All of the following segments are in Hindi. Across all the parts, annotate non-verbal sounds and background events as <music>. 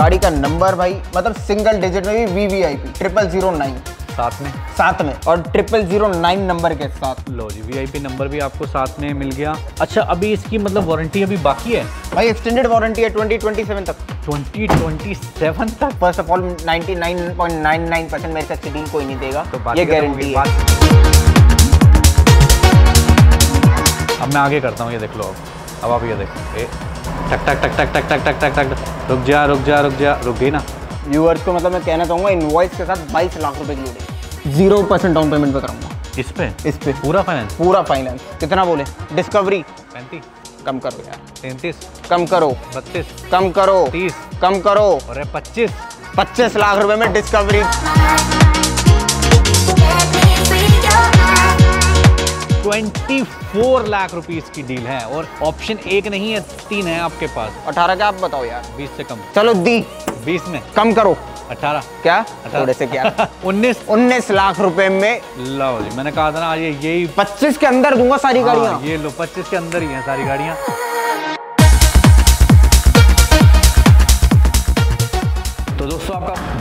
गाड़ी का नंबर भाई मतलब सिंगल डिजिट में भी V V I P triple zero nine साथ में? साथ में और ट्रिपल ज़ीरो नाइन नंबर के साथ। लो जी वीआईपी नंबर भी आपको साथ में मिल गया। अच्छा अभी इसकी मतलब वारंटी अभी बाकी है? भाई एक्सटेंडेड वारंटी है ट्वेंटी ट्वेंटी सेवन तक? 2027 तक फ़र्स्ट ऑफ़ ऑल 99.99 परसेंट मेरे से अच्छी डील कोई नहीं देगा। तो ये गारंटी है। अब मैं आगे करता हूँ ये देख लो अब। अब आप ये देखो टक टक टक टक टक टक टक टक। टक रुक जा रुक जा रुक जा। रुक गई ना? व्यूअर्स को मतलब मैं कहना चाहूँगा इनवॉइस के साथ 22 लाख रुपए की load zero percent down payment पे कराऊँगा। इस पे? इस पे। पूरा फाइनेंस पूरा फाइनेंस कितना बोले? डिस्कवरी पैंतीस। कम करो यार। तैंतीस। कम करो। बत्तीस। कम करो। तीस। कम करो। अरे पच्चीस। 25 लाख रुपए में डिस्कवरी 24 लाख रुपीस की डील है और ऑप्शन एक नहीं है तीन है आपके पास। 18 का आप बताओ यार? 20 से कम। चलो दी। 20 में। कम करो। 18 क्या? थोड़े से क्या? <laughs> 19 19 लाख रुपए में। लो जी मैंने कहा था ना आज ये यही 25 के अंदर दूँगा सारी गाड़ियाँ। हाँ, ये लो 25 के अंदर ही है सारी गाड़ियाँ।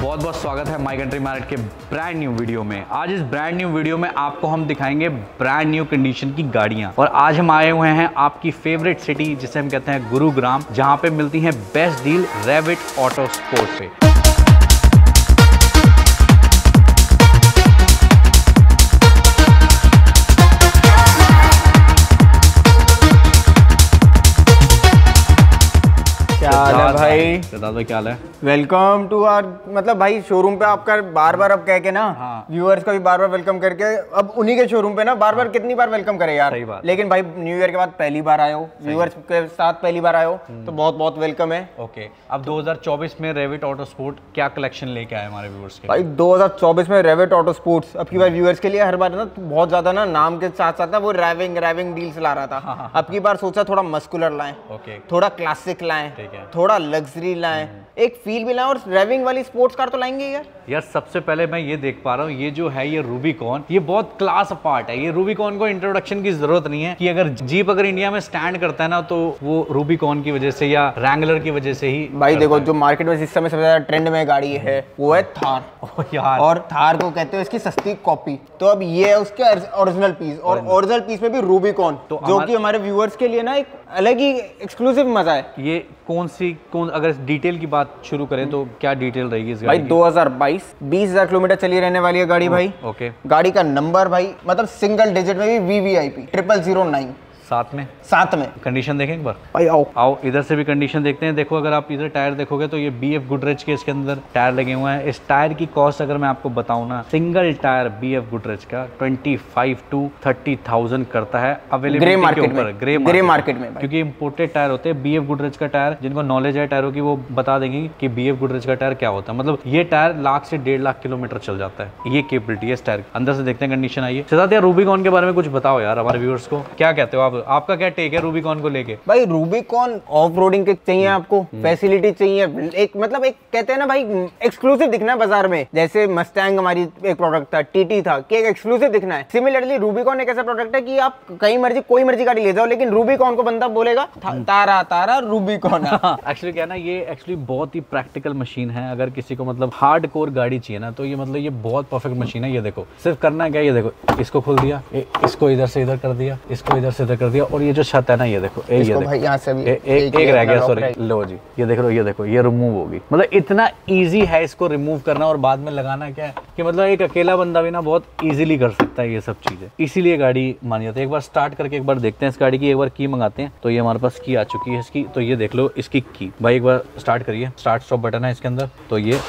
बहुत बहुत स्वागत है माई कंट्री मैरिट के ब्रांड न्यू वीडियो में। आज इस ब्रांड न्यू वीडियो में आपको हम दिखाएँगे ब्रांड न्यू कंडीशन की गाड़ियाँ। और आज हम आए हुए हैं आपकी फेवरेट सिटी जिसे हम कहते हैं गुरुग्राम जहाँ पे मिलती है best deal Revit auto sport पे क्या हाल है भाई? क्या हाल है? वेलकम टू आर मतलब भाई शोरूम पे आपका बार बार अब कह के ना हाँ। व्यूअर्स का भी बार बार वेलकम करके अब उन्हीं के शोरूम पे ना बार बार कितनी बार वेलकम करे यार? सही बात। लेकिन भाई न्यू ईयर के बाद पहली बार आए हो व्यूअर्स के साथ पहली बार आए हो तो बहुत बहुत वेलकम है। ओके अब 2024 में रेविट ऑटो स्पोर्ट क्या कलेक्शन लेके आए हमारे व्यूअर्स के भाई 2024 में रेवेट ऑटो स्पोर्ट्स अब की बार व्यूअर्स के लिए हर बार ना बहुत ज़्यादा ना नाम के साथ साथ ना वो रैविंग रैविंग डील्स ला रहा था। अब की बार सोचा थोड़ा मस्कुलर लाए थोड़ा क्लासिक लाए थोड़ा लग्जरी लाए एक फील भी लाएँ और रैविंग वाली स्पोर्ट्स कार तो लाएँगे यार। यार सबसे पहले मैं ये देख पा रहा हूँ ये जो है ये रूबीकॉन ये बहुत क्लास अपार्ट है। ये रूबीकॉन को इंट्रोडक्शन की ज़रूरत नहीं है कि अगर जीप अगर इंडिया में स्टैंड करता है ना तो वो रूबीकॉन की वजह से या रैंगलर की वजह से ही भाई देखो जो मार्केट में जिस समय सबसे ज़्यादा ट्रेंड में गाड़ी है वो है थार <laughs> यार। और थार को कहते हैं इसकी सस्ती कॉपी तो अब ये है उसके ओरिजिनल पीस और ओरिजिनल पीस में भी रूबीकॉन तो जो की हमारे व्यूअर्स के लिए ना एक अलग ही एक्सक्लूसिव मज़ा है। ये कौन सी कौन अगर डिटेल की बात शुरू करें तो क्या डिटेल रहेगी इस गाड़ी भाई 2022 बीस हज़ार किलोमीटर चली रहने वाली है गाड़ी भाई। ओके। गाड़ी का नंबर भाई मतलब सिंगल डिजिट में भी V V I P triple zero nine साथ में? साथ में। कंडीशन देखें एक बार। भाई आओ। आओ इधर से भी कंडीशन देखते हैं। देखो अगर आप इधर टायर देखोगे तो ये बी एफ़ गुडरेज के इसके अंदर टायर लगे हुए हैं। इस टायर की कॉस्ट अगर मैं आपको बताऊँ ना single tyre B F Goodrich का 25 टू 30,000 करता है। Grey अवेलेबिलिटी के में। ग्रे market में। क्योंकि इंपोर्टेड टायर होते हैं बी एफ़ गुडरेज का टायर जिनको नॉलेज है टायरों की वो बता देंगे कि बी एफ़ गुडरेज का टायर क्या होता है। मतलब ये टायर लाख से डेढ़ लाख किलोमीटर चल जाता है। ये केपेबिलिटी है इस टायर की। अंदर से देखते हैं कंडीशन आइए। सिद्धार्थ यार रूबीकॉन के बारे में कुछ बताओ यार हमारे व्यूअर्स को। क्या कहते हो आप? आपका क्या टेक है रूबीकॉन को लेके? भाई रूबिकॉन ऑफ़ रोडिंग के चाहिए आपको हम्म। फैसिलिटी चाहिए। एक मतलब एक कहते हैं ना भाई एक्सक्लूसिव दिखना है बाज़ार में। जैसे मस्टैंग हमारी एक प्रोडक्ट था टीटी था कि एक एक्सक्लूसिव दिखना है। सिमिलरली रूबिकॉन एक ऐसा प्रोडक्ट है कि आप कहीं मर्ज़ी कोई मर्ज़ी गाड़ी ले जाओ लेकिन रूबिकॉन को बंदा बोलेगा तारा तारा रूबिकॉन एक्चुअली क्या ना ये एक्चुअली बहुत ही प्रैक्टिकल मशीन है। अगर किसी को मतलब हार्ड कोर गाड़ी चाहिए ना तो ये मतलब ये बहुत परफेक्ट मशीन है ये देखो। सिर्फ़ करना क्या ये देखो। इसको खोल दिया इसको इधर से इधर कर दिया इसको इधर से इधर कर दिया और ये जो छत है ना ये देखो ए, ये देखो। भाई यहाँ से भी ए, ए, एक एक रह गया सॉरी लो जी ये देख लो ये देखो ये रिमूव होगी। मतलब इतना इजी है इसको रिमूव करना और बाद में लगाना क्या है कि मतलब एक अकेला बंदा भी ना बहुत इजीली कर सकता है ये सब चीज़ें। इसीलिए गाड़ी मानी जाती है। एक बार स्टार्ट करके एक बार देखते हैं इस गाड़ी की एक बार की मंगाते हैं तो ये हमारे पास की आ चुकी है इसकी तो ये देख लो इसकी की भाई एक बार स्टार्ट करिए। स्टार्ट स्टॉप बटन है इसके अंदर तो ये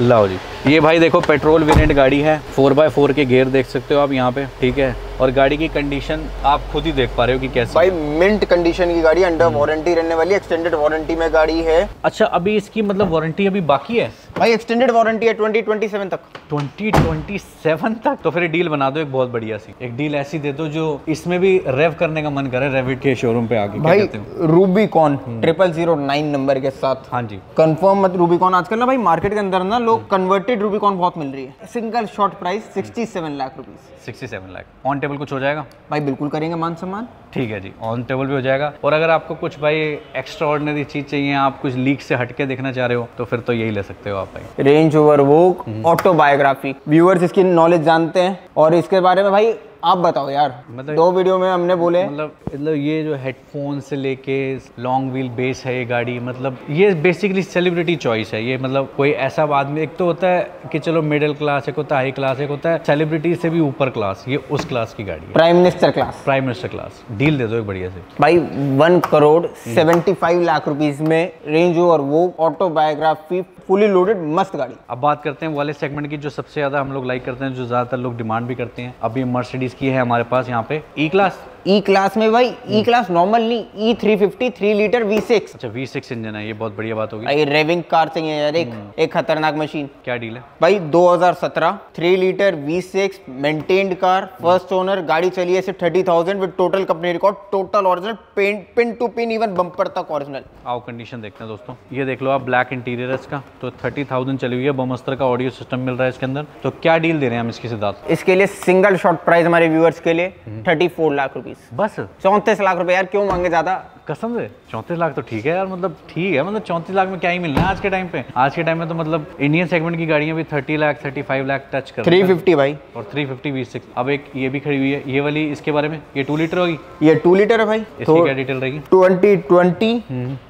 लाओ जी। ये भाई देखो पेट्रोल वेरिएंट गाड़ी है। फोर बाय फोर के गेयर देख सकते हो आप यहाँ पे ठीक है? और गाड़ी की कंडीशन आप खुद ही देख पा रहे हो कि कैसी? भाई मिंट कंडीशन की गाड़ी अंडर वारंटी रहने वाली एक्सटेंडेड वारंटी में गाड़ी है। अच्छा अभी इसकी मतलब वारंटी अभी बाकी है? भाई एक्सटेंडेड वारंटी है 2027 तक। 2027 तक? तो फिर डील बना दो एक बहुत बढ़िया सी। एक डील ऐसी दे दो जो इसमें भी रेव करने का मन करे रेविट के शोरूम पे आके भाई कहते हो? Rubicon triple zero nine number के साथ। हाँ जी। कंफर्म मत रूबीकॉन आजकल ना भाई मार्केट के अंदर ना लोग कन्वर्टेड रूबीकॉन बहुत मिल रही है। Single shot price 67 lakh rupees 67 lakh on table कुछ हो जाएगा? भाई बिल्कुल करेंगे मान सम्मान। ठीक है जी ऑन टेबल भी हो जाएगा। और अगर आपको कुछ भाई एक्स्ट्रा ऑर्डनरी चीज़ चाहिए आप कुछ लीक से हटके देखना चाह रहे हो तो फिर तो यही ले सकते हो आप भाई। रेंज ओवर वो ऑटोबायोग्राफी व्यूअर्स इसकी नॉलेज जानते हैं और इसके बारे में भाई आप बताओ यार मतलब- दो वीडियो में हमने बोले। मतलब मतलब ये जो हेडफोन से लेके लॉन्ग व्हील बेस है ये गाड़ी मतलब ये बेसिकली सेलिब्रिटी चॉइस है। ये मतलब कोई ऐसा आदमी एक तो होता है कि चलो मिडिल क्लास एक होता है हाई क्लास एक होता है सेलिब्रिटी से भी ऊपर क्लास ये उस क्लास की गाड़ी है। Prime minister class prime minister class deal दे दो एक बढ़िया से। भाई one crore seventy five lakh rupees में रेंज और वो ऑटोबायोग्राफी फुली लोडेड मस्त गाड़ी। अब बात करते हैं वाले सेगमेंट की जो सबसे ज़्यादा हम लोग लाइक करते हैं जो ज़्यादातर लोग डिमांड भी करते हैं। अभी मर्सिडीज की है हमारे पास यहाँ पे ई क्लास ई क्लास में भाई ई क्लास नॉर्मल नहीं E three fifty three litre V six अच्छा वी सिक्स इंजन है ये बहुत बढ़िया बात होगी। भाई रेविंग कार चाहिए यार एक एक खतरनाक मशीन क्या डील है? भाई 2017 three litre V six maintained car first owner गाड़ी चली है सिर्फ़ thirty thousand with total company record total original paint pin to pin even bumper तक ओरिजिनल आओ कंडीशन देखते हैं दोस्तों। ये देख लो आप ब्लैक इंटीरियर इसका। तो थर्टी थाउज़ेंड चली हुई है बमस्तर का ऑडियो सिस्टम मिल रहा है इसके अंदर। तो क्या डील दे रहे हैं हम इसकी सिद्धार्थ इसके लिए सिंगल शॉट प्राइस हमारे व्यूअर्स के लिए थर्टी फोर लाख रुपीस बस। चौंतीस लाख रुपए यार क्यों मांगे ज़्यादा? कसम से? चौंतीस लाख तो ठीक है यार मतलब ठीक है मतलब चौंतीस लाख में क्या ही मिलना है आज के टाइम पे? आज के टाइम में तो मतलब इंडियन सेगमेंट की गाड़ियाँ भी thirty lakh thirty five lakh touch कर थ्री फिफ्टी भाई। और थ्री फिफ्टी वी सिक्स अब एक ये भी खड़ी हुई है ये वाली इसके बारे में? ये टू लीटर होगी? ये टू लीटर है भाई। इसकी क्या डिटेल रहेगी? Twenty twenty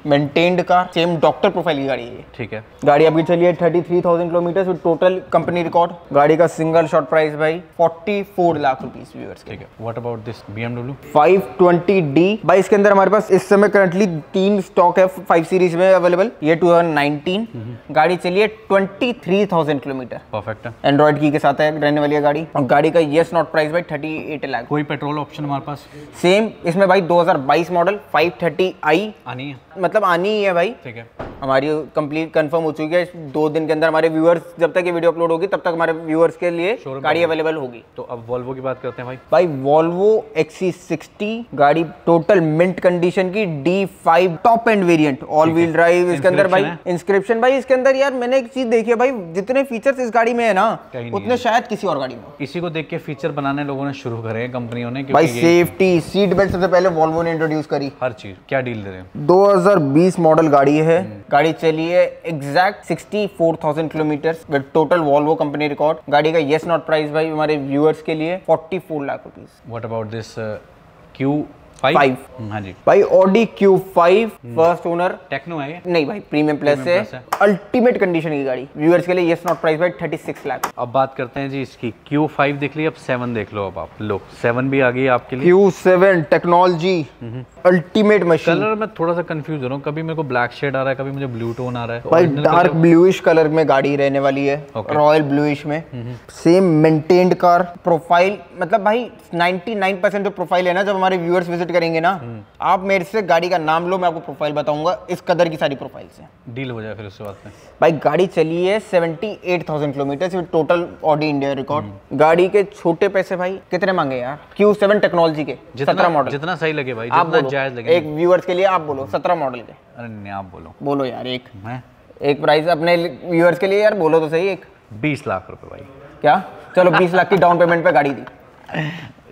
maintained car same doctor profile की गाड़ी है ठीक है। गाड़ी आपकी चली है thirty three thousand kilometre total company record गाड़ी का सिंगल शॉट प्राइस भाई forty four lakh rupees viewers के। ठीक है। What about this BMW? 520D भाई इसके अंदर हमारे पास इस समय करंटली तीन स्टॉक है फाइव सीरीज़ में अवेलेबल ये 2019 गाड़ी चली है 23,000 किलोमीटर परफेक्ट है एंड्रॉइड की के साथ है रहने वाली है गाड़ी. और गाड़ी का येस नॉट प्राइस भाई 38 लाख कोई पेट्रोल ऑप्शन हमारे पास? सेम इसमें भाई 2022 मॉडल 530i आनी है। मतलब आनी ही है भाई. ठीक है। हमारी कंप्लीट कंफर्म हो चुकी है। दो दिन के अंदर हमारे व्यूअर्स जब तक ये वीडियो अपलोड होगी तब तक हमारे व्यूअर्स के लिए गाड़ी अवेलेबल होगी। तो अब वॉल्वो की बात करते हैं भाई। भाई वॉल्वो XC60 गाड़ी टोटल मिंट कंडीशन की D5 top end variant all wheel drive इसके अंदर भाई इंस्क्रिप्शन भाई इसके अंदर यार मैंने एक चीज़ देखी है भाई जितने फीचर्स इस गाड़ी में है ना उतने शायद किसी और गाड़ी में। इसी को देख के फीचर बनाने लोगों ने शुरू करे हैं कंपनियों ने भाई सेफ्टी सीट बेल्ट सबसे पहले वॉल्वो ने इंट्रोड्यूस करी। हर चीज़ क्या डील दे रहे हैं? 2020 मॉडल गाड़ी है। गाड़ी चली है exact 64,000 kilometre with total Volvo company record गाड़ी का येस नॉट प्राइस भाई हमारे व्यूअर्स के लिए 44 lakh rupees what about this Q five. हाँ जी। भाई Audi Q5 first owner techno है नहीं भाई प्रीमियम प्लस है। अल्टीमेट कंडीशन की गाड़ी। व्यूअर्स के लिए येस नॉट प्राइस भाई 36 लाख अब बात करते हैं जी इसकी। Q5 देख ली अब 7 देख लो अब आप। लो 7 भी आ गई आपके लिए। Q7 technology ultimate machine colour में थोड़ा सा कंफ्यूज हो रहा हूँ। कभी मेरे को ब्लैक शेड आ रहा है कभी मुझे ब्लू टोन आ रहा है। भाई डार्क ब्लूइश कलर में गाड़ी रहने वाली है। रॉयल ब्लूइश में। सेम मेंटेन्ड कार प्रोफ़ाइल मतलब भाई 99% जो प्रोफ़ाइल है ना जब हमारे व्यूअर्स विज़िट करेंगे ना आप मेरे से गाड़ी का नाम लो मैं आपको प्रोफ़ाइल बताऊँगा इस कदर की सारी प्रोफ़ाइल से। डील हो जाए फिर उसके बाद में। भाई गाड़ी चली है 78,000 kilometre total Audi India record गाड़ी के छोटे पैसे भाई कितने मांगे यार? Q7 टेक्नोलॉजी के 17 जितना मॉडल जितना सही लगे भाई आप जायज़ लगे। एक व्यूअर्स के लिए आप बोलो 17 मॉडल के। अरे नहीं आप बोलो। बोलो यार एक। मैं? एक प्राइस अपने व्यूअर्स के लिए यार बोलो तो सही एक। बीस लाख रुपए भाई। क्या? चलो 20 लाख की डाउन पेमेंट पे गाड़ी दी।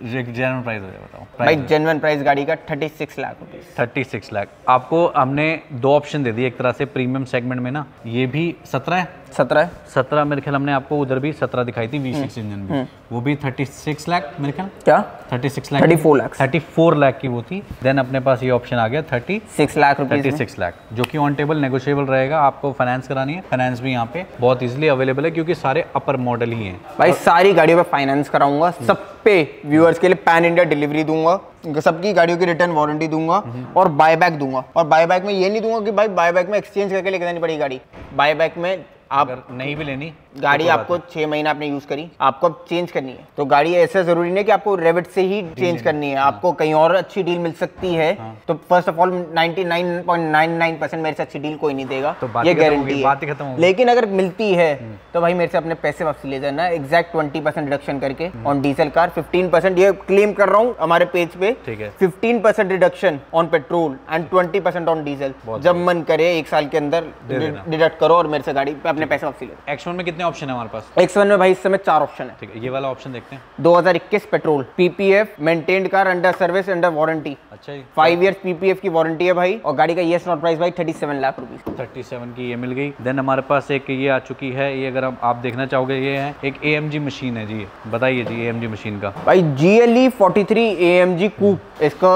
जेनवन प्राइस हो जाए बताओ। भाई जेनवन प्राइस गाड़ी का 36 लाख थर्टी सिक्स लाख। आपको हमने दो ऑप्शन दे दिए एक तरह से प्रीमियम सेगमेंट में ना। ये भी सत्रह है सत्रह? सत्रह मेरे ख्याल हमने आपको उधर भी सत्रह दिखाई थी वी सिक्स इंजन भी। वो भी थर्टी सिक्स लाख मेरे ख्याल? क्या? Thirty six lakh 34 lakh thirty four lakh की वो थी। देन अपने पास ये ऑप्शन आ गया thirty six lakh thirty six lakh जो कि ऑन टेबल नेगोशिएबल रहेगा आपको फाइनेंस करानी है। फाइनेंस भी यहाँ पे बहुत इजीली अवेलेबल है क्योंकि सारे अपर मॉडल ही है। भाई सारी गाड़ियों पे फाइनेंस कराऊँगा। सब पे व्यूअर्स के लिए पैन इंडिया डिलीवरी दूँगा। सबकी गाड़ियों की रिटर्न वारंटी दूँगा और बायबैक दूँगा। और बायबैक में ये नहीं दूँगा कि भाई बायबैक में एक्सचेंज करके लेके जानी पड़ेगी गाड़ी। बायबैक में आप नहीं भी लेनी गाड़ी बात आपको छह महीना आपने यूज़ करी आपको अब चेंज करनी है। तो गाड़ी ऐसा ज़रूरी नहीं कि आपको रेविट से ही चेंज करनी है। आपको कहीं और अच्छी डील मिल सकती है। तो फ़र्स्ट ऑफ़ ऑल 99.99 परसेंट मेरे से अच्छी डील कोई नहीं देगा। तो ये ही हो गारंटी है। बात ही खत्म हो गई। लेकिन अगर मिलती है तो भाई मेरे से अपने पैसे वापस ले जाना एग्जैक्ट ट्वेंटी परसेंट रिडक्शन करके on diesel car fifteen percent ये क्लेम कर रहा हूँ हमारे पेज पे। है। Fifteen percent reduction on petrol and twenty percent on diesel जब मन करे एक साल के अंदर डिडक्ट करो और मेरे से गाड़ी पे अपने पैसे वापस ले लो एक्शन में कितने ऑप्शन है हमारे पास? एक्स वन में भाई इस समय चार ऑप्शन है। ठीक है ये वाला ऑप्शन देखते हैं। 2021 petrol PPF maintained car under service under warranty अच्छा फाइव इयर्स पीपीएफ की वारंटी है भाई और गाड़ी का येस नॉट प्राइस भाई 37 लाख रुपीस 37 की ये मिल गई। देन हमारे पास एक ये आ चुकी है ये अगर आप देखना चाहोगे ये है एक ए मशीन है जी। बताइए जी ए मशीन का। भाई G L E forty three A M G coupe इसको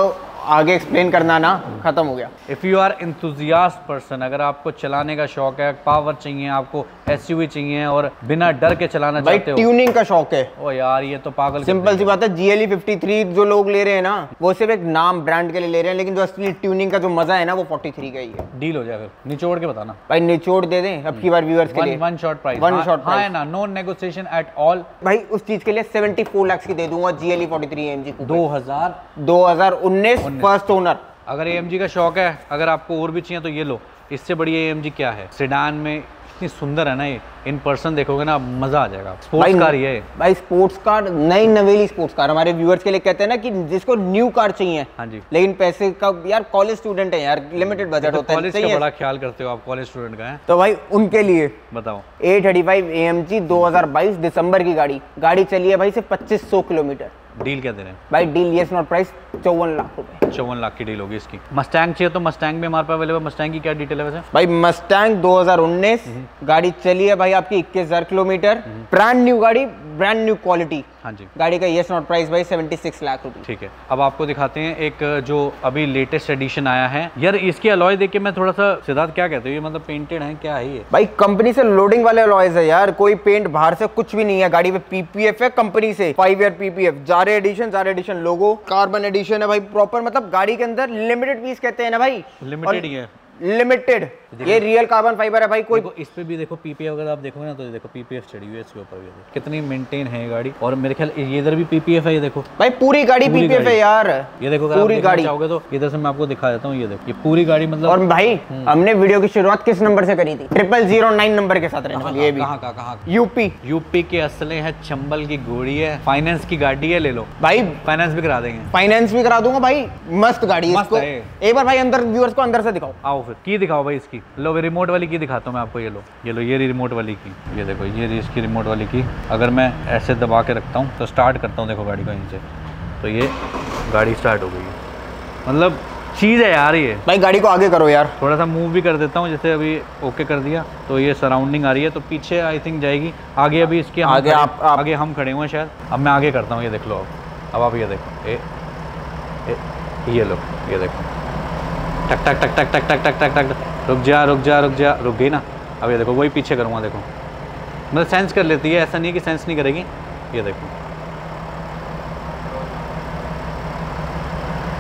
आगे एक्सप्लेन करना ना खत्म हो गया। If you are enthusiast person अगर आपको चलाने का शौक है पावर चाहिए आपको एसयूवी चाहिए और बिना डर के चलाना भाई चाहते हो। ट्यूनिंग का शौक है। ओ यार ये तो पागल सिंपल सी बात है G L E fifty three जो लोग ले रहे हैं ना वो सिर्फ़ एक नाम ब्रांड के लिए ले रहे हैं लेकिन जो असली ट्यूनिंग का जो मज़ा है ना वो फोर्टी थ्री का ही है। डील हो जाए फिर निचोड़ के बताना। भाई निचोड़ दे दें अब की बार व्यूअर्स के वन लिए। वन शॉट प्राइस हाँ price. है ना नो नेगोशिएशन एट ऑल भाई उस चीज़ के लिए 74 लाख की दे दूँगा G L E forty three M G 2000 2019 first owner अगर ए का शौक है अगर आपको और भी चाहिए तो ये लो। इससे बड़ी ए क्या है? सिडान में इतनी सुंदर है ना ये। इन पर्सन देखोगे ना मज़ा आ जाएगा। स्पोर्ट्स कार ये। भाई स्पोर्ट्स कार नई नवेली स्पोर्ट्स कार हमारे व्यूअर्स के लिए कहते हैं ना कि जिसको न्यू कार चाहिए। हाँ जी। लेकिन पैसे का यार कॉलेज स्टूडेंट है यार लिमिटेड बजट होता है कॉलेज का बड़ा ख्याल करते हो आप कॉलेज स्टूडेंट का है? तो भाई उनके लिए। बताओ। A thirty five A M G दो हज़ार बाईस दिसंबर की गाड़ी। गाड़ी चली है भाई सिर्फ़ पच्चीस सौ किलोमीटर। डील क्या दे रहे हैं भाई डील येस नॉट प्राइस चौवन लाख रुपए। चौवन लाख की डील होगी इसकी। मस्टैंग चाहिए तो मस्टैंग भी हमारे पास अवेलेबल मस्टैंग की क्या डिटेल है वैसे? भाई मस्टैंग 2019 गाड़ी चली है भाई आपकी 21000 किलोमीटर ब्रांड न्यू गाड़ी ब्रांड न्यू क्वालिटी हाँ जी। गाड़ी का येस नॉट प्राइस भाई 76 लाख रुपए ठीक है अब आपको दिखाते हैं एक जो अभी लेटेस्ट एडिशन आया है। यार इसकी अलॉय देख के मैं थोड़ा सा सिद्धार्थ क्या कहते हो? ये मतलब पेंटेड है क्या है ये? भाई कंपनी से लोडिंग वाले अलॉयज है यार। कोई पेंट बाहर से कुछ भी नहीं है। गाड़ी पे पीपीएफ है कंपनी से। फाइव ईयर पीपीएफ जारे एडिशन जारे एडिशन लोगो कार्बन एडिशन है भाई प्रॉपर मतलब गाड़ी के अंदर लिमिटेड पीस कहते हैं ना भाई। लिमिटेड ही है। लिमिटेड ये रियल कार्बन फाइबर है भाई कोई इस पे भी देखो पीपीएफ अगर आप देखोगे ना तो देखो पीपीएफ चढ़ी हुई है इसके ऊपर देखो। कितनी मेंटेन है गाड़ी। और मेरे ख्याल ये इधर भी पीपीएफ है ये देखो। भाई पूरी गाड़ी पीपीएफ है यार। ये देखो पूरी गाड़ी। चाहोगे तो इधर से मैं आपको दिखा देता हूँ ये देखो। ये पूरी गाड़ी मतलब और भाई हमने वीडियो की शुरुआत किस नंबर से करी थी? ट्रिपल ज़ीरो नाइन नंबर के साथ रहने ये भी। यूपी यूपी के असले है चंबल की घोड़ी है फाइनेंस की गाड़ी है ले लो। भाई फाइनेंस भी करा देंगे। फाइनेंस भी करा दूँगा भाई मस्त गाड़ी एक बार भाई अंदर व्यूअर्स को अंदर से दिखाओ। आओ फिर की दिखाओ भाई इसकी? लो भाई रिमोट वाली की दिखाता हूँ मैं आपको ये लो। ये लो ये रही रिमोट वाली की। ये देखो ये रही इसकी रिमोट वाली की। अगर मैं ऐसे दबा के रखता हूँ तो स्टार्ट करता हूँ देखो गाड़ी को यहीं से। तो ये गाड़ी स्टार्ट हो गई मतलब चीज़ है यार ये। भाई गाड़ी को आगे करो यार। थोड़ा सा मूव भी कर देता हूँ जैसे अभी ओके कर दिया। तो ये सराउंडिंग आ रही है तो पीछे आई थिंक जाएगी। आगे अभी इसके हम आगे आप- आप- आगे हम खड़े हुए हैं शायद। अब मैं आगे करता हूँ ये देख लो अब। अब आप ये देखो। ए, ए ये लो ये देखो। टक टक टक टक टक टक टक टक। टक रुक जा रुक जा रुक जा। रुक गई ना? अब ये देखो वही पीछे करूँगा देखो। मतलब सेंस कर लेती है ऐसा नहीं कि सेंस नहीं करेगी। ये देखो।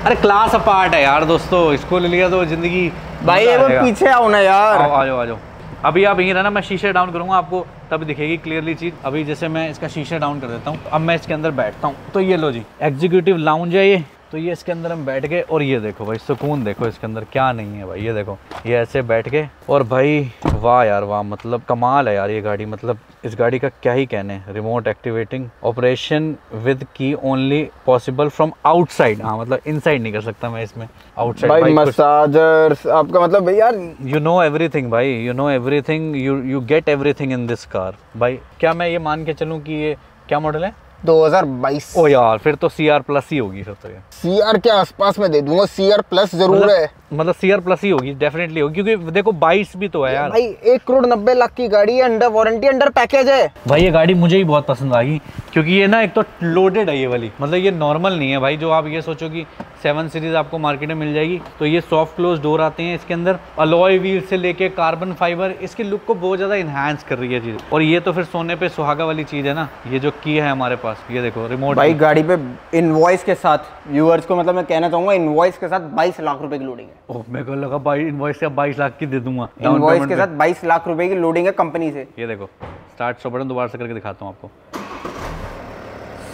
अरे क्लास अपार्ट है यार दोस्तों इसको ले लिया तो ज़िंदगी भाई जाएगा। पीछे आओ ना यार। आओ आ जाओ आ जाओ अभी आप यहीं रहना मैं शीशे डाउन करूँगा आपको तब दिखेगी क्लियरली चीज़। अभी जैसे मैं इसका शीशा डाउन कर देता हूँ अब मैं इसके अंदर बैठता हूँ। तो ये लो जी एग्जीक्यूटिव लाउंज है ये। तो ये इसके अंदर हम बैठ गए और ये देखो भाई सुकून देखो इसके अंदर क्या नहीं है भाई ये देखो ये ऐसे बैठ गए। और भाई वाह यार वाह मतलब कमाल है यार ये गाड़ी मतलब इस गाड़ी का क्या ही कहने remote activating operation with key only possible from outside हाँ मतलब इनसाइड नहीं कर सकता मैं इसमें आउटसाइड भाई मसाजर्स आपका मतलब यार यू नो एवरीथिंग भाई you know everything you you get everything in this car भाई क्या मैं ये मान के चलूँ कि ये क्या मॉडल है? 2022 ओ यार फिर तो सी आर प्लस ही होगी फिर तो सी सीआर के आसपास में दे दूँगा। सी आर प्लस ज़रूर है। मतलब सीआर प्लस ही होगी डेफिनेटली होगी क्योंकि देखो बाईस भी तो है यार। भाई एक करोड़ नब्बे लाख की गाड़ी है अंडर वारंटी अंडर पैकेज है। भाई ये गाड़ी मुझे ही बहुत पसंद आ गई क्योंकि ये ना एक तो लोडेड है ये वाली। मतलब ये नॉर्मल नहीं है भाई जो आप ये सोचो कि सेवन सीरीज़ आपको मार्केट में मिल जाएगी तो ये सॉफ्ट क्लोज डोर आते हैं इसके अंदर अलॉय व्हील से लेके कार्बन फाइबर इसके लुक को बहुत ज़्यादा इन्हांस कर रही है चीज़। और ये तो फिर सोने पे सुहागा वाली चीज़ है ना ये जो की है हमारे पास ये देखो रिमोट भाई गाड़ी पे इनवॉइस के साथ व्यूअर्स को मतलब मैं कहना चाहूँगा इनवॉइस के साथ 22 लाख रुपए की लोडिंग है। ओह मेरे को लगा बाई इनवॉइस से 22 लाख की दे दूँगा। इनवॉइस के साथ 22 लाख रुपए की लोडिंग है कंपनी से। ये देखो स्टार्ट सो बटन दोबारा से करके दिखाता हूँ आपको।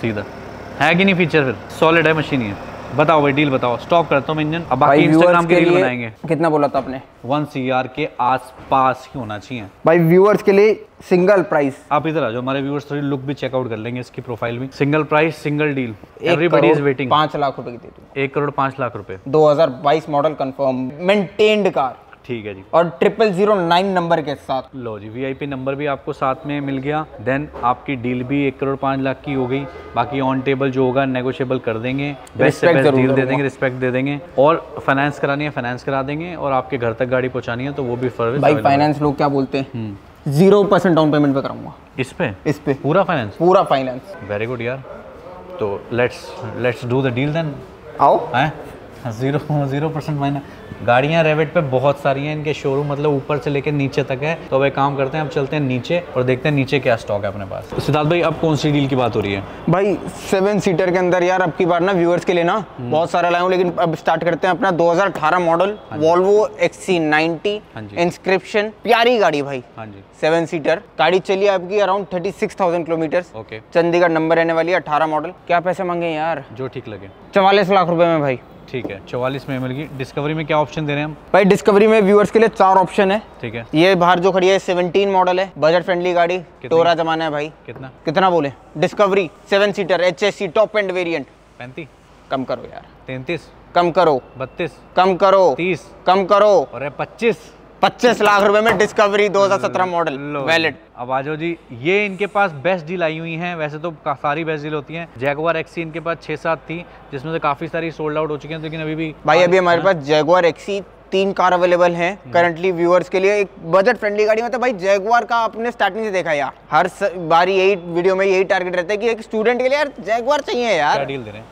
सीधा। है कि नहीं फीचर फिर? सॉलिड है मशीन ये बताओ भाई डील बताओ। स्टॉप करता हूँ इंजन अब बाकी इंस्टाग्राम के, के रील लिए बनाएँगे। कितना बोला था आपने? वन सी आर के आसपास ही होना चाहिए। भाई व्यूअर्स के लिए सिंगल प्राइस आप इधर आ जाओ हमारे व्यूअर्स थोड़ी लुक भी चेकआउट कर लेंगे इसकी प्रोफ़ाइल भी। Single price single deal everybody is waiting पाँच लाख रुपए की दे दू। एक करोड़ पाँच लाख रुपए। दो हज़ार बाईस मॉडल कंफर्म मेंटेन्ड कार ठीक है जी। और ट्रिपल ज़ीरो नाइन नंबर के साथ। लो जी वीआईपी नंबर भी आपको साथ में मिल गया। देन आपकी डील भी एक करोड़ पाँच लाख की हो गई। बाकी ऑन टेबल जो होगा नेगोशिएबल कर देंगे। बेस्ट से बेस्ट डील दे देंगे रिस्पेक्ट दे देंगे। और फाइनेंस करानी है फाइनेंस करा देंगे। और आपके घर तक गाड़ी पहुंचानी है तो वो भी सर्विस भाई फाइनेंस लोग क्या बोलते हैं? ज़ीरो परसेंट डाउन पेमेंट पे कराऊँगा। इस पे? इस पे। पूरा फाइनेंस पूरा फाइनेंस वेरी गुड यार। तो let's let's do the deal then आओ। हैं? Zero zero percent minus. गाड़ियाँ रेविट पे बहुत सारी हैं इनके शोरूम मतलब ऊपर से लेकर नीचे तक है। तो अब एक काम करते हैं अब चलते हैं नीचे और देखते हैं नीचे क्या स्टॉक है अपने पास। सिद्धार्थ भाई अब कौन सी डील की बात हो रही है? भाई सेवन सीटर के अंदर यार अब की बार ना व्यूअर्स के लिए ना बहुत सारा लाया हूँ लेकिन अब स्टार्ट करते हैं अपना 2018 मॉडल वॉल्वो XC90 हाँ जी। इंस्क्रिप्शन प्यारी गाड़ी भाई। हाँ जी। सेवन सीटर गाड़ी चली आपकी around thirty six thousand kilometre okay Chandigarh number रहने वाली है अठारह मॉडल क्या पैसे मांगे यार? जो ठीक लगे। चवालीस लाख रुपए में भाई। ठीक है चौवालीस में एम की डिस्कवरी में क्या ऑप्शन दे रहे हैं हम? भाई डिस्कवरी में व्यूअर्स के लिए चार ऑप्शन है। ठीक है। ये बाहर जो खड़ी है 17 मॉडल है। बजट फ्रेंडली गाड़ी टोरा जमाना है भाई। कितना? कितना बोले? Discovery seven seater H S C top end variant पैंतीस? कम करो यार। तैतीस? कम करो। बत्तीस? कम करो। तीस? कम करो। अरे पच्चीस? पच्चीस लाख रुपए में डिस्कवरी 2017 मॉडल वैलिड अब आजो जी ये इनके पास बेस्ट डील आई हुई हैं। वैसे तो सारी बेस्ट डील होती हैं। जैगवार एक्सी इनके पास छह सात थी जिसमें से काफ़ी सारी सोल्ड आउट हो चुकी हैं लेकिन अभी भी भाई अभी हमारे पास जैगुआर एक्सी तीन कार अवेलेबल हैं करंटली व्यूअर्स के लिए। एक बजट फ्रेंडली गाड़ी मतलब भाई जैगुआर का आपने स्टार्टिंग से देखा यार। हर स- बारी यही वीडियो में यही टारगेट रहता है कि एक स्टूडेंट के लिए यार जैगुआर चाहिए यार। हैं?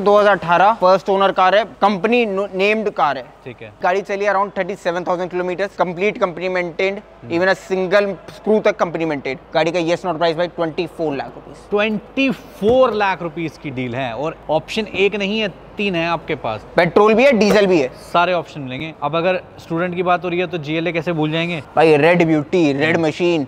2018 फ़र्स्ट ओनर कार है कंपनी नेम्ड कार है। ठीक है। गाड़ी चली around 37,000 kilometre complete company maintained even a single screw तक कंपनी मेंटेन्ड गाड़ी का येस नॉट प्राइस भाई 24 lakh rupees twenty four lakh rupees की डील है और ऑप्शन एक नहीं है तीन है आपके पास। पेट्रोल भी है डीजल भी है। सारे ऑप्शन मिलेंगे। अब अगर स्टूडेंट की बात हो रही है तो जीएलए कैसे भूल जाएँगे? भाई red beauty red machine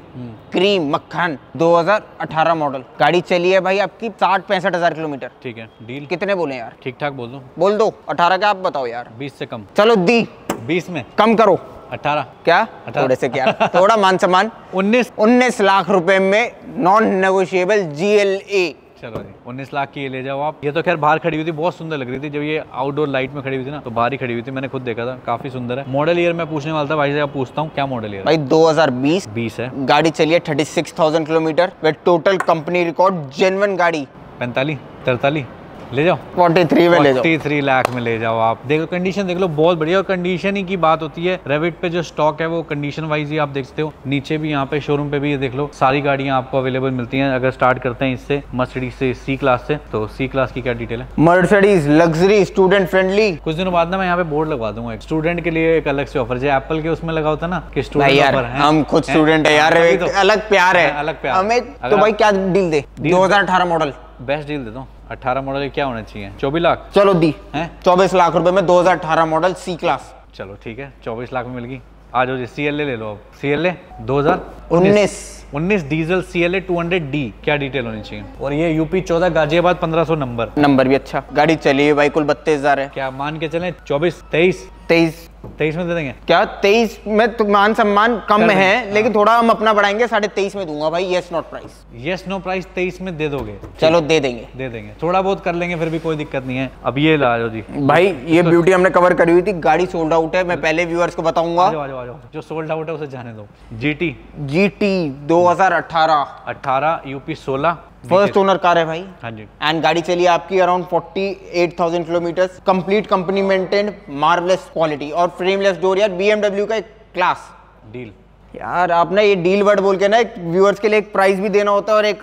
cream मक्खन 2018 मॉडल गाड़ी चली है भाई आपकी साठ पैंसठ हज़ार किलोमीटर। ठीक है डील कितने बोले यार? ठीक ठाक बोल दो। बोल दो 18 का आप बताओ यार? बीस से कम। चलो दी। बीस में। कम करो। अठारह। क्या? अठारह। थोड़े से क्या? थोड़ा मान सम्मान। <laughs> उन्नीस। 19 लाख रुपए में नॉन नेगोशिएबल जीएलए चलो जी उन्नीस लाख की ये ले जाओ आप। ये तो खैर बाहर खड़ी हुई थी बहुत सुंदर लग रही थी। जब ये आउटडोर लाइट में खड़ी हुई थी ना तो बाहर ही खड़ी हुई थी। मैंने खुद देखा था काफ़ी सुंदर है। मॉडल ईयर मैं पूछने वाला था भाई से आप पूछता हूँ क्या मॉडल ईयर भाई 2020 बीस। है। गाड़ी चली है 36,000 किलोमीटर वे टोटल कंपनी रिकॉर्ड जेनवन गाड़ी। पैंतालीस तरतालीस ले जाओ। 43 में ले जाओ। फोर्टी थ्री लाख में ले जाओ आप। देखो कंडीशन देख लो बहुत बढ़िया। और कंडीशन ही की बात होती है रेविट पे जो स्टॉक है वो कंडीशन वाइज ही आप देख सकते हो। नीचे भी यहाँ पे शोरूम पे भी ये देख लो सारी गाड़ियाँ आपको अवेलेबल मिलती हैं। अगर स्टार्ट करते हैं इससे मर्सिडीज से सी क्लास से तो सी क्लास की क्या डिटेल है? मर्सिडीज लग्जरी स्टूडेंट फ्रेंडली कुछ दिनों बाद ना मैं यहाँ पे बोर्ड लगवा दूँगा एक। स्टूडेंट के लिए एक अलग से ऑफ़र जो एप्पल के उसमें लगा होता ना कि स्टूडेंट हम खुद स्टूडेंट है यार एक तो। अलग प्यार है। हाँ, अलग प्यार। हमें तो भाई क्या डील दे? 2018 मॉडल बेस्ट डील देता हूँ अट्ठारह मॉडल क्या होना चाहिए? चौबीस लाख? चलो दी। हैं? 24 लाख रुपए में 2018 मॉडल सी क्लास चलो ठीक है। चौबीस लाख में मिल गई। आ जाओ जी सी एल ए ले लो अब। सी एल ए दो हज़ार? 19 उन्नीस। Diesel C L A two hundred D क्या डिटेल होनी चाहिए? और ये यूपी चौदह गाजियाबाद पंद्रह सौ नंबर। नंबर भी अच्छा। गाड़ी चली है भाई कुल बत्तीस हज़ार है। क्या मान के चले? चौबीस तेईस? तेईस। तेईस में दे देंगे। क्या? तेईस में तो मान सम्मान कम है लेकिन थोड़ा हम अपना बढ़ाएँगे साढ़े तेईस में दूँगा भाई yes not price yes no price तेईस में दे दोगे। चलो दे देंगे। दे देंगे। थोड़ा बहुत कर लेंगे फिर भी कोई दिक्कत नहीं है। अब ये ला जी। भाई ये ब्यूटी हमने कवर करी हुई थी गाड़ी सोल्ड आउट है मैं पहले व्यूअर्स को बताऊँगा। आ जाओ आ जाओ जो सोल्ड आउट है उसे जाने दो। जी टी जी टी दो हज़ार अठारह। अट्ठारह यूपी सोलह। फ़र्स्ट ओनर कार है भाई। हाँ जी। एंड गाड़ी चली आपकी around 48,000 kilometre complete company maintained marvellous quality और फ्रेमलेस डोर यार बीएमडब्ल्यू का एक क्लास डील यार आपने ये डील वर्ड बोल के ना एक व्यूअर्स के लिए एक प्राइस भी देना होता है और एक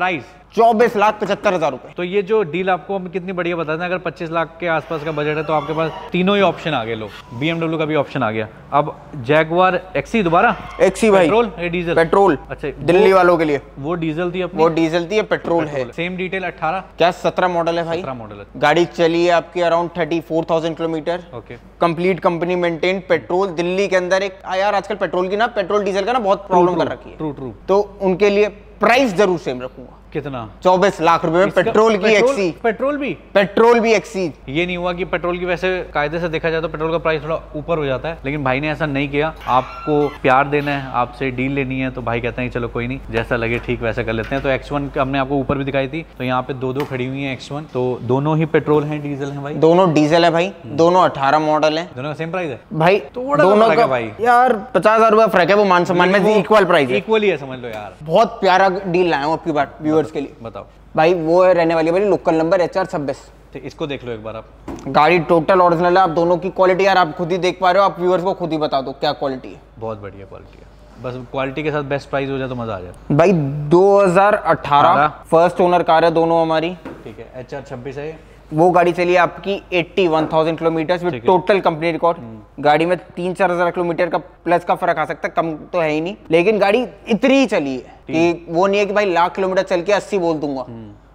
प्राइस? चौबीस लाख पचहत्तर हज़ार रुपए। तो ये जो डील आपको हम कितनी बढ़िया बता दें अगर 25 लाख के आसपास का बजट है तो आपके पास तीनों ही ऑप्शन आ गए लो BMW का भी ऑप्शन आ गया। अब जैगवार एक्सी दोबारा? एक सी भाई। पेट्रोल या डीजल? पेट्रोल। अच्छा दिल्ली वालों के लिए। वो डीजल थी अपनी? वो डीजल थी पेट्रोल है? सेम डिटेल 18 क्या सत्रह मॉडल है भाई? 17 मॉडल है। गाड़ी चली है आपकी around thirty four thousand kilometre okay complete company maintain petrol. Delhi के अंदर एक यार आजकल पेट्रोल की ना पेट्रोल डीजल का ना बहुत प्रॉब्लम कर रखी है। ट्रू ट्रू तो उनके लिए प्राइस ज़रूर सेम रखूँगा। कितना? चौबीस लाख रुपए में पेट्रोल की एक्सी पेट्रोल भी? पेट्रोल भी एक्सी ये नहीं हुआ कि पेट्रोल की वैसे कायदे से देखा जाए तो पेट्रोल का प्राइस थोड़ा ऊपर हो जाता है लेकिन भाई ने ऐसा नहीं किया। आपको प्यार देना है आपसे डील लेनी है तो भाई कहते हैं चलो कोई नहीं जैसा लगे ठीक वैसा कर लेते हैं। तो एक्स वन हमने आपको ऊपर भी दिखाई थी तो यहाँ पे दो दो खड़ी हुई है एक्स वन तो दोनों ही पेट्रोल है डीजल है भाई? दोनों डीजल है भाई दोनों अठारह मॉडल है। दोनों का सेम प्राइस है? भाई थोड़ा दोनों का भाई। यार पचास हज़ार रुपया फ़र्क है वो मान सम्मान में इक्वल प्राइस है। इक्वली है समझ लो यार। बहुत प्यारा डील लाया हूँ आपकी बात व्यूअर्स के लिए। बताओ। भाई वो है रहने वाली भाई लोकल नंबर एच आर छब्बीस। इसको देख लो एक बार आप। गाड़ी टोटल ओरिजिनल है आप दोनों की क्वालिटी यार आप खुद ही देख पा रहे हो आप व्यूअर्स को खुद ही बता दो क्या क्वालिटी है। बहुत बढ़िया क्वालिटी है। बस क्वालिटी के साथ बेस्ट प्राइस हो जाए तो मज़ा आ जाए। भाई 2018 फ़र्स्ट ओनर कार है दोनों हमारी। ठीक है एच आर छब्बीस है? वो गाड़ी चली आपकी 81,000 kilometre with total company record गाड़ी में तीन चार हज़ार किलोमीटर का प्लस का फ़र्क आ सकता है कम तो है ही नहीं। लेकिन गाड़ी इतनी ही चली है कि वो नहीं है कि भाई लाख किलोमीटर चल के 80 बोल दूँगा।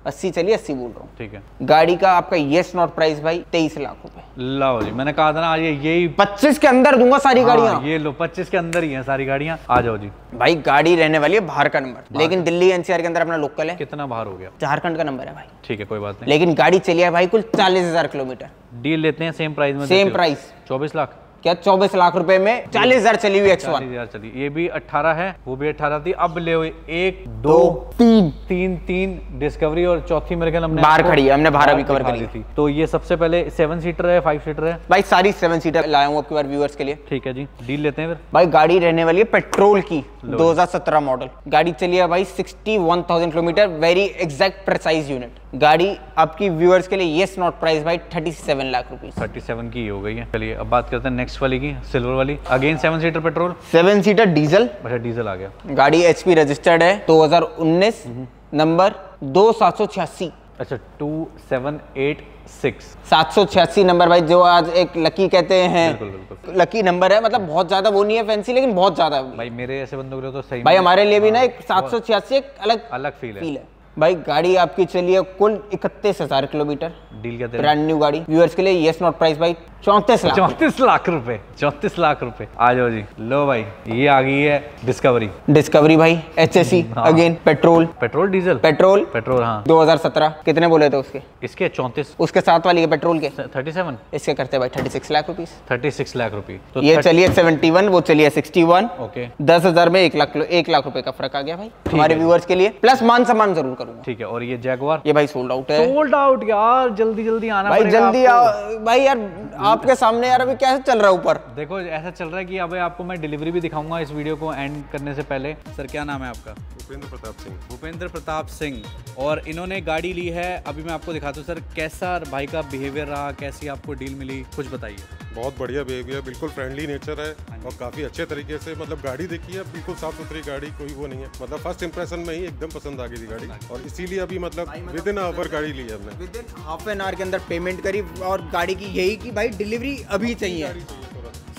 80 चली 80 बोल रहा हूँ। ठीक है। गाड़ी का आपका येस नॉट प्राइस भाई तेईस लाख रुपए। लाओ जी मैंने कहा था ना आज ये यही 25 के अंदर दूँगा सारी गाड़ियाँ। हाँ, ये लो 25 के अंदर ही है सारी गाड़ियाँ। आ जाओ जी। भाई गाड़ी रहने वाली है बाहर का नंबर लेकिन दिल्ली एनसीआर के अंदर अपना लोकल है। कितना बाहर हो गया? झारखंड का नंबर है भाई। ठीक है कोई बात नहीं। लेकिन गाड़ी चली है भाई कुल चालीस किलोमीटर। डील लेते हैं सेम प्राइस में सेम प्राइस चौबीस लाख? क्या चौबीस लाख रुपए में चालीस हज़ार चली हुई एक्स वन हज़ार चली। ये भी अट्ठारह है वो भी अट्ठारह थी। अब ले हुई एक दो तीन। तीन तीन डिस्कवरी और चौथी मेरे ख्याल हमने बाहर खड़ी है, हमने बाहर भी कवर कर ली करी। थी। तो ये सबसे पहले सेवन सीटर है फाइव सीटर है? भाई सारी सेवन सीटर लाया हूँ आपके बार व्यूअर्स के लिए। ठीक है जी डील लेते हैं फिर। भाई गाड़ी रहने वाली है पेट्रोल की। 2017 मॉडल गाड़ी चली है भाई 61,000 kilometre very exact precise unit गाड़ी आपकी व्यूअर्स के लिए येस नॉट प्राइस भाई 37 लाख रुपीस थर्टी सेवन की हो गई है। चलिए अब बात करते हैं नेक्स्ट वाली की सिल्वर वाली। Again seven seater petrol seven seater diesel अच्छा डीजल आ गया। गाड़ी एचपी रजिस्टर्ड है 2019 नंबर दो सात सौ छियासी। अच्छा टू सेवन एट सिक्स सात सौ छियासी नंबर भाई जो आज एक लकी कहते हैं। बिल्कुल बिल्कुल। लकी नंबर है मतलब बहुत ज़्यादा वो नहीं है फैंसी लेकिन बहुत ज़्यादा। भाई मेरे ऐसे बंदों के लिए तो सही भाई हमारे लिए भी ना एक सात सौ छियासी एक अलग अलग फील है। फील है। भाई गाड़ी आपकी चली है कुल इकतीस हज़ार किलोमीटर। डील क्या ब्रांड न्यू गाड़ी। व्यूअर्स के लिए येस नॉट प्राइस भाई। चौंतीस लाख। चौंतीस लाख रुपए चौंतीस लाख रुपए। आ जाओ जी। लो भाई ये आ गई है डिस्कवरी डिस्कवरी भाई एच एस <laughs> हाँ। Again petrol petrol diesel petrol petrol हाँ। 2017 कितने बोले थे उसके? इसके चौंतीस। उसके साथ वाली के पेट्रोल के। थर्टी सेवन इसके करते भाई thirty six lakh rupees thirty six lakh रुपए। तो ये चलिए सेवेंटी वन वो चलिए सिक्सटी वन ओके दस हज़ार में एक लाख एक लाख रुपए का फ़र्क आ गया भाई। हमारे व्यूअर्स के लिए। प्लस मान सम्मान ज़रूर करूँगा। ठीक है और ये जैगवार ये भाई सोल्ड आउट है। सोल्ड आउट यार जल्दी जल्दी आना भाई जल्दी। आओ। भाई यार आपके सामने यार अभी कैसे चल रहा है ऊपर? देखो ऐसा चल रहा है कि अबे आपको मैं डिलीवरी भी दिखाऊँगा इस वीडियो को एंड करने से पहले। सर क्या नाम है आपका? भूपेंद्र प्रताप सिंह। भूपेंद्र प्रताप सिंह। और इन्होंने गाड़ी ली है अभी मैं आपको दिखाता हूँ। सर कैसा भाई का बिहेवियर रहा? कैसी आपको डील मिली? कुछ बताइए। बहुत बढ़िया बिहेवियर बिल्कुल फ्रेंडली नेचर है और काफ़ी अच्छे तरीके से मतलब गाड़ी देखी है बिल्कुल साफ़ सुथरी गाड़ी कोई वो नहीं है। मतलब फ़र्स्ट इंप्रेशन में ही एकदम पसंद आ गई थी गाड़ी और इसीलिए अभी मतलब विद इन आवर गाड़ी ली है हमने। Within half an hour के अंदर पेमेंट करी और गाड़ी की यही कि भाई डिलीवरी अभी चाहिए।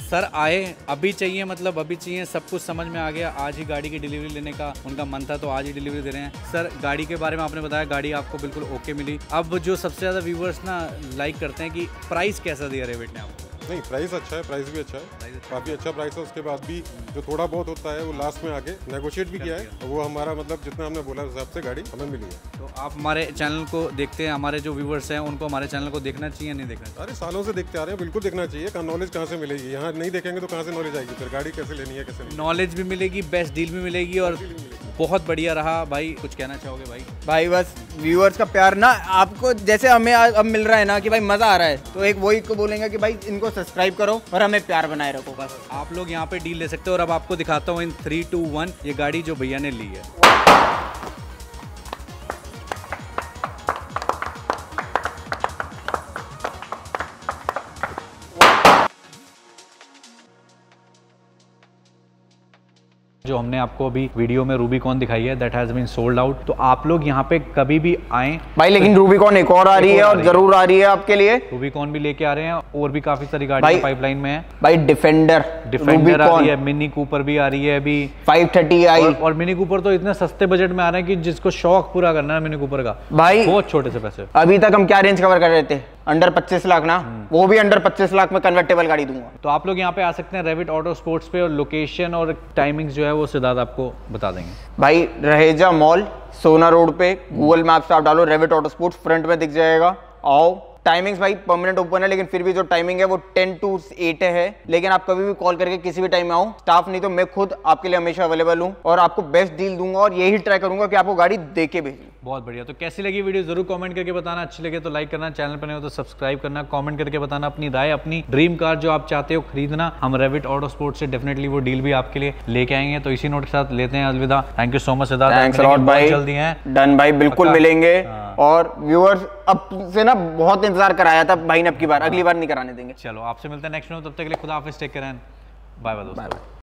सर आए अभी चाहिए मतलब अभी चाहिए सब कुछ समझ में आ गया। आज ही गाड़ी की डिलीवरी लेने का उनका मन था तो आज ही डिलीवरी दे रहे हैं। सर गाड़ी के बारे में आपने बताया गाड़ी आपको बिल्कुल ओके मिली। अब जो सबसे ज़्यादा व्यूवर्स ना लाइक करते हैं कि प्राइस कैसा दिया रेविट ने आपको? नहीं प्राइस अच्छा है प्राइस भी अच्छा है। काफ़ी अच्छा प्राइस है उसके बाद भी जो थोड़ा बहुत होता है वो लास्ट में आके नेगोशिएट भी किया है। वो हमारा मतलब जितना हमने बोला उस हिसाब से गाड़ी हमें मिली है। तो आप हमारे चैनल को देखते हैं हमारे जो व्यूवर्स हैं उनको हमारे चैनल को देखना चाहिए नहीं देखना अरे सालों से देखते आ रहे हैं बिल्कुल देखना चाहिए। कहाँ नॉलेज कहाँ से मिलेगी? यहाँ नहीं देखेंगे तो कहाँ से नॉलेज आएगी? फिर गाड़ी कैसे लेनी है कैसे नॉलेज भी मिलेगी बेस्ट डील भी मिलेगी और बहुत बढ़िया रहा। भाई कुछ कहना चाहोगे भाई? भाई बस व्यूअर्स का प्यार ना आपको जैसे हमें अब मिल रहा है ना कि भाई मज़ा आ रहा है तो एक वही को बोलेंगे कि भाई इनको सब्सक्राइब करो और हमें प्यार बनाए रखो बस। आप लोग यहाँ पे डील ले सकते हो और अब आपको दिखाता हूँ इन थ्री टू वन ये गाड़ी जो भैया ने ली है। जो हमने आपको अभी वीडियो में रूबीकॉन दिखाई है that has been sold out तो आप लोग यहाँ पे कभी भी आए। भाई लेकिन रूबिकॉन एक और आ रही है और। ज़रूर आ रही है आपके लिए। रूबीकॉन भी लेके आ रहे हैं और भी काफ़ी सारी गाड़ियाँ पाइपलाइन में है। भाई डिफेंडर डिफेंडर आ रही है मिनी कूपर भी आ रही है अभी। 530 आई और, और मिनी कूपर तो इतने सस्ते बजट में आ रहे हैं कि जिसको शौक पूरा करना है मिनी कूपर का। भाई बहुत छोटे से पैसे। अभी तक हम क्या रेंज कवर कर रहे थे? अंडर 25 लाख ना वो भी अंडर 25 लाख में कन्वर्टेबल गाड़ी दूँगा। तो आप लोग यहाँ पे आ सकते हैं रेविट ऑटो स्पोर्ट्स पे और लोकेशन और टाइमिंग्स जो है वो सिद्धार्थ आपको बता देंगे। भाई रहेजा मॉल सोना रोड पे गूगल मैप से आप डालो रेविट ऑटो स्पोर्ट्स फ्रंट में दिख जाएगा। आओ टाइमिंग्स भाई परमानेंट ओपन है लेकिन फिर भी जो टाइमिंग है वो टेन टू एट है। लेकिन आप कभी भी कॉल करके किसी भी टाइम में आओ। स्टाफ नहीं तो मैं खुद आपके लिए हमेशा अवेलेबल हूँ और आपको बेस्ट डील दूँगा और यही ट्राई करूँगा कि आपको गाड़ी दे के भेजूँ। बहुत बढ़िया। तो कैसी लगी वीडियो? ज़रूर कमेंट करके बताना। अच्छी लगे तो लाइक करना। चैनल पर नहीं हो तो सब्सक्राइब करना। कमेंट करके बताना अपनी राय अपनी ड्रीम कार जो आप चाहते हो खरीदना। हम रेविट ऑटो स्पोर्ट्स से डेफिनेटली वो डील भी आपके लिए लेके आएँगे। तो इसी नोट के साथ लेते हैं अलविदा। थैंक यू सो मच जल्दी हैं। डन भाई बिल्कुल मिलेंगे। हाँ। और व्यूअर्स अब से ना बहुत इंतज़ार कराया था भाई ने अब की बार। अगली बार नहीं कराने देंगे। चलो आपसे मिलते हैं नेक्स्ट में। तब तक के लिए खुदा हाफिज टेक करें बाय बाय दोस्तों।